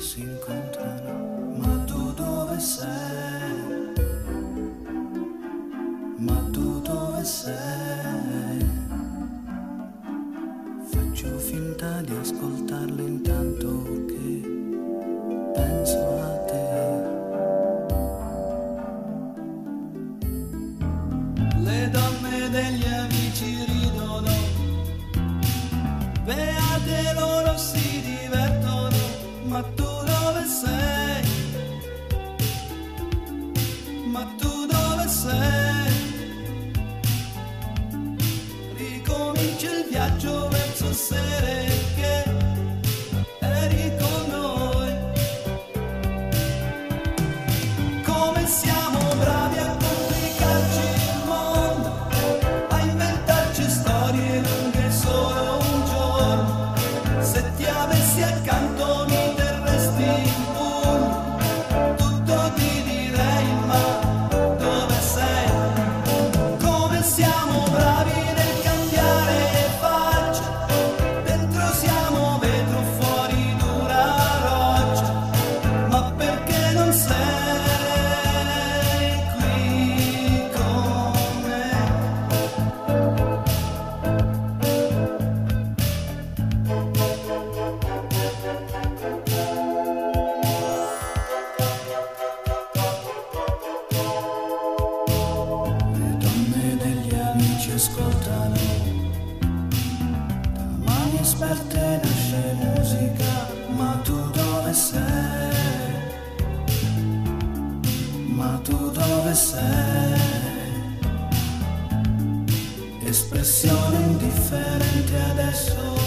si incontrano. Ma tu dove sei? Ma tu dove sei? Faccio finta di ascoltarlo intanto che penso a te. Le donne degli amici ridono, beate loro si divertono, ma tu sei? Ma tu dove sei? samo pravi ascoltano, da mani esperte nasce musica, ma tu dove sei? Ma tu dove sei? Espressione indifferente adesso